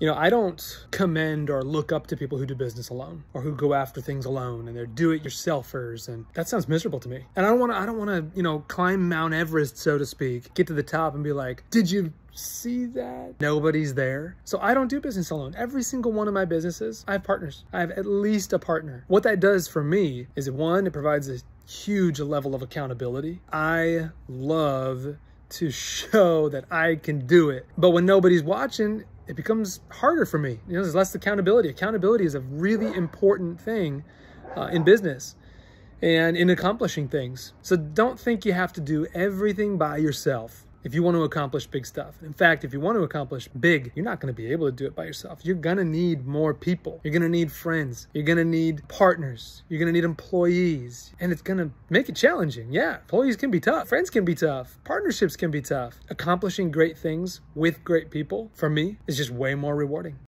You know, I don't commend or look up to people who do business alone or who go after things alone and they're do-it-yourselfers and that sounds miserable to me. And I don't want to I don't want to, you know, climb Mount Everest so to speak, get to the top and be like, "Did you see that? Nobody's there. So I don't do business alone. Every single one of my businesses, I have partners. I have at least a partner. What that does for me is it one, it provides a huge level of accountability. I love to show that I can do it. But when nobody's watching, it becomes harder for me. You know, there's less accountability. Accountability is a really important thing uh, in business and in accomplishing things. So don't think you have to do everything by yourself if you want to accomplish big stuff. In fact, if you want to accomplish big, you're not going to be able to do it by yourself. You're going to need more people. You're going to need friends. You're going to need partners. You're going to need employees. And it's going to make it challenging. Yeah, employees can be tough. Friends can be tough. Partnerships can be tough. Accomplishing great things with great people, for me, is just way more rewarding.